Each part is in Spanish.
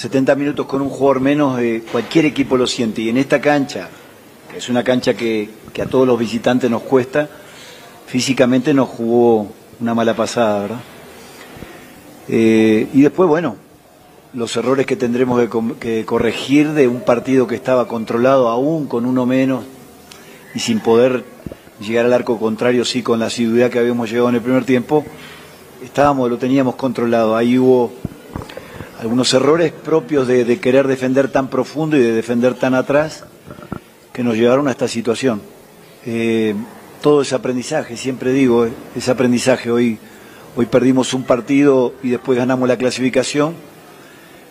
70 minutos con un jugador menos, cualquier equipo lo siente. Y en esta cancha, que es una cancha que, que a todos los visitantes nos cuesta, físicamente nos jugó una mala pasada, ¿verdad? Eh, y después, bueno, los errores que tendremos que, corregir de un partido que estaba controlado aún con uno menos y sin poder llegar al arco contrario, sí, con la asiduidad que habíamos llegado en el primer tiempo, estábamos, lo teníamos controlado. Ahí hubo algunos errores propios de, querer defender tan profundo y de defender tan atrás que nos llevaron a esta situación. Eh, todo ese aprendizaje, siempre digo, ese aprendizaje hoy, hoy perdimos un partido y después ganamos la clasificación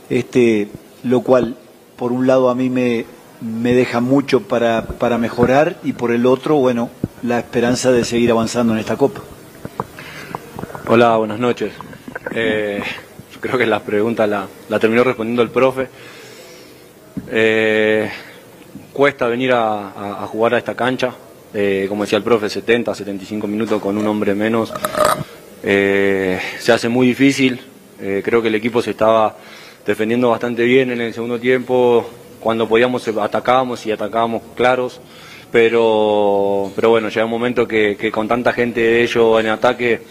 este, lo cual por un lado a mí me, me deja mucho para, para mejorar y por el otro, bueno, la esperanza de seguir avanzando en esta Copa. Hola, buenas noches. Eh, creo que la pregunta la, la terminó respondiendo el profe. Eh, cuesta venir a, jugar a esta cancha, eh, como decía el profe, 70, 75 minutos con un hombre menos. se hace muy difícil, creo que el equipo se estaba defendiendo bastante bien en el segundo tiempo, cuando podíamos atacábamos y atacábamos claros, pero, pero bueno, llega un momento que, con tanta gente de ellos en ataque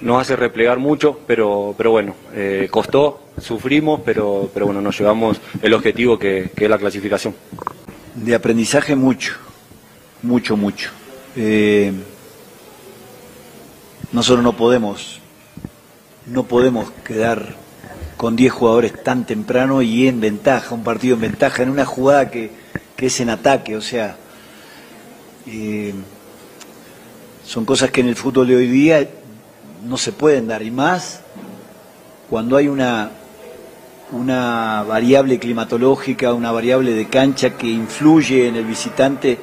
nos hace replegar mucho, pero, pero bueno, eh, costó, sufrimos, pero, pero bueno, nos llevamos el objetivo que, es la clasificación. De aprendizaje mucho, mucho, mucho. Eh, nosotros no podemos, no podemos quedar con 10 jugadores tan temprano y en ventaja, un partido en ventaja, en una jugada que, es en ataque, o sea, eh, son cosas que en el fútbol de hoy día no se pueden dar, y más cuando hay una, una variable climatológica, una variable de cancha que influye en el visitante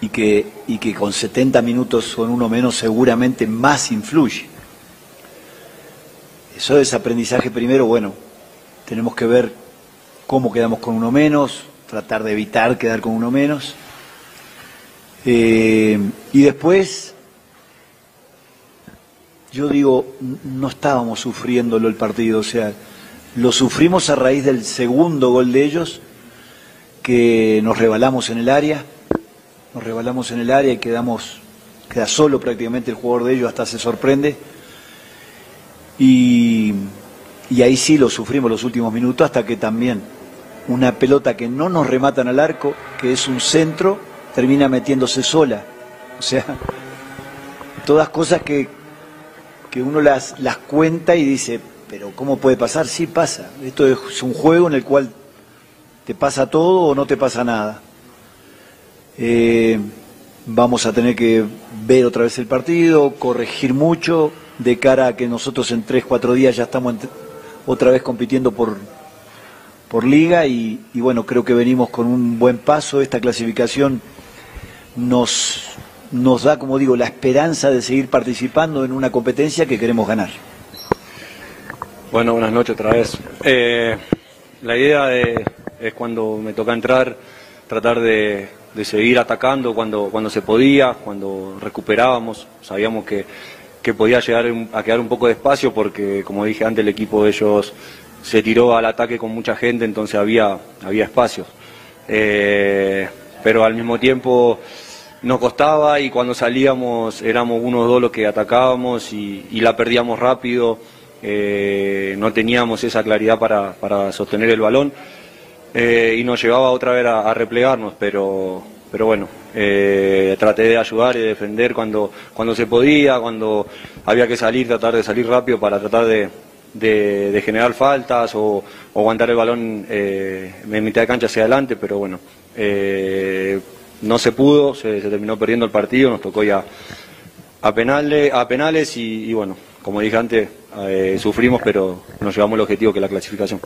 y que, y que con 70 minutos con uno menos seguramente más influye. Eso es aprendizaje primero, bueno, tenemos que ver cómo quedamos con uno menos, tratar de evitar quedar con uno menos. Eh, y después, yo digo, no estábamos sufriéndolo el partido, o sea, lo sufrimos a raíz del segundo gol de ellos, que nos rebalamos en el área, nos rebalamos en el área y quedamos, queda solo prácticamente el jugador de ellos, hasta se sorprende y, ahí sí lo sufrimos los últimos minutos hasta que también una pelota que no nos rematan al arco, que es un centro, termina metiéndose sola. O sea, todas cosas que, que uno las, las cuenta y dice, pero ¿cómo puede pasar? Sí pasa. Esto es un juego en el cual te pasa todo o no te pasa nada. Eh, vamos a tener que ver otra vez el partido, corregir mucho, de cara a que nosotros en tres, cuatro días ya estamos otra vez compitiendo por, por liga y, bueno, creo que venimos con un buen paso. Esta clasificación nos, nos da, como digo, la esperanza de seguir participando en una competencia que queremos ganar. Bueno, buenas noches otra vez. Eh, la idea es cuando me toca entrar, tratar de, seguir atacando cuando, cuando se podía, cuando recuperábamos. Sabíamos que podía llegar a quedar un poco de espacio porque, como dije antes, el equipo de ellos se tiró al ataque con mucha gente, entonces había, había espacio. Eh, pero al mismo tiempo nos costaba y cuando salíamos éramos unos dos los que atacábamos y, la perdíamos rápido, eh, no teníamos esa claridad para, sostener el balón eh, y nos llevaba otra vez a replegarnos, pero pero bueno, eh, traté de ayudar y defender cuando, cuando se podía, cuando había que salir, tratar de salir rápido para tratar de, de, generar faltas o, aguantar el balón eh, en mitad de cancha hacia adelante, pero bueno, no se pudo, se, terminó perdiendo el partido, nos tocó ya a, penales, a penales y, bueno, como dije antes, sufrimos, pero nos llevamos el objetivo que es la clasificación.